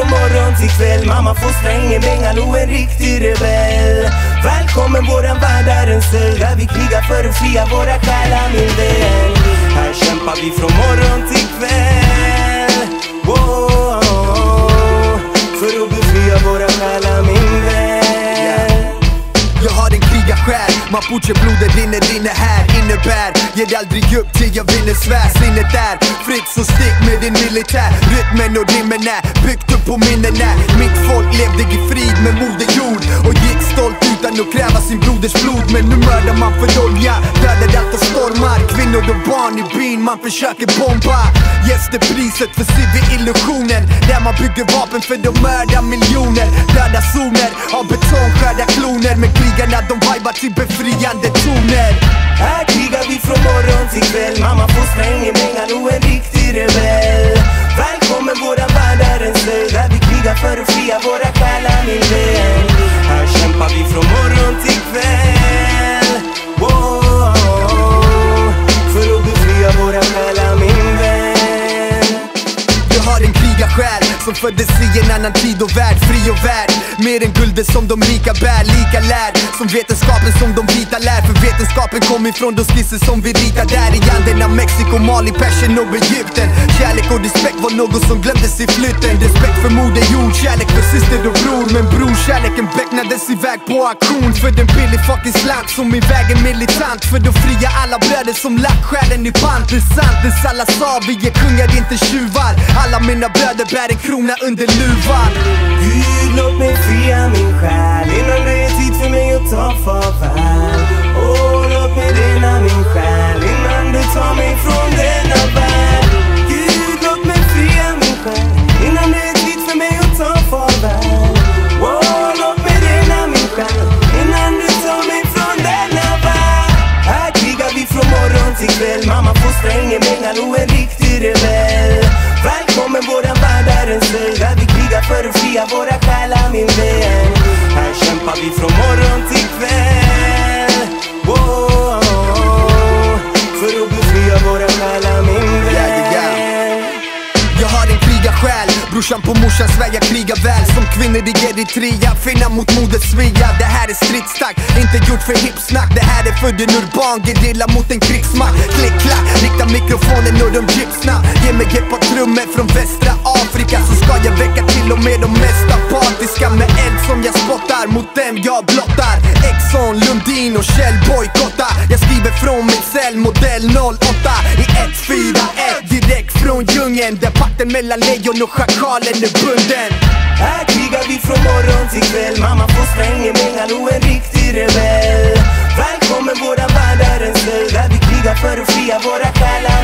från morgon till kväll. Mamma fostrar ingen bengalo, en riktig rebell. Välkommen våran värld är en cell Där vi krigar för att fria våra själar min vän. Här kämpar vi från morgon mapuche-blodet rinner rinner här Innebär, ger aldrig upp till jag vinner svär Sinnet är fritt så stick med din militär. Rytmen och rimmen är byggt upp på minnen är. Mitt folk levde i frid med moder jord Och gick stolt utan att kräva sin broders blod. Men nu mördar man för olja, dödar allt och stormar. Kvinnor och barn i byn, man försöker bomba. Gäster priset för civil-illusionen där man bygger vapen för de mördar miljoner. Döda zoner av betongskärda kloner. Men krigarna de vibar till befriande toner. Här krigar vi från morgon till kväll. Mamma fostrar ingen bengalo, en riktig rebell. Välkommen våran värld är en slöjd Där vi krigar för att fria våra som föddes i en annan tid och värld, fri och värd Mer än guldet som de rika bär, lika lärd Som vetenskapen som de vita lär. För vetenskapen kom ifrån de skisser som vi ritar där. I Anderna, Mexiko, Mali, Persien och Egypten. Kärlek och respekt var något som glömdes i flytten. Respekt för moder jord, kärlek för syster och bror. Men brorkärleken becknades iväg på auktion. För den billig fucking slant som i vägen militant. För då fria alla bröder som lagt själen i pant. Det är sant, det alla sa, vi är kungar, inte tjuvar. Alla mina bröder bär en krona under luvan. Gud låt mig fria min själ. Innan det är tid för mig att ta farväl. Brorsan på morsan svär jag krigar väl Som kvinnor i Eritrea, finna mot modet Svea. Det här är stridstakt, inte gjort för hipsnack Det här är för en urban, gerilla mot en krigsmakt. Klick, klack, rikta mikrofonen och de gipsna Ge mig ett par trummor från västra Afrika Så ska jag väcka till och med de mest apatiska Med eld som jag spottar mot dem jag blottar. Exxon, Lundin och Kjell bojkotta Jag skriver från min cell, modell 08 I 14 från Där pakten mellan lejon och schakalen är bunden. Här krigar vi från morgon till kväll. Mamma fostrar ingen bengalo, en riktig rebell. Välkommen våran värld är en cell Där vi krigar för att fria våra själar.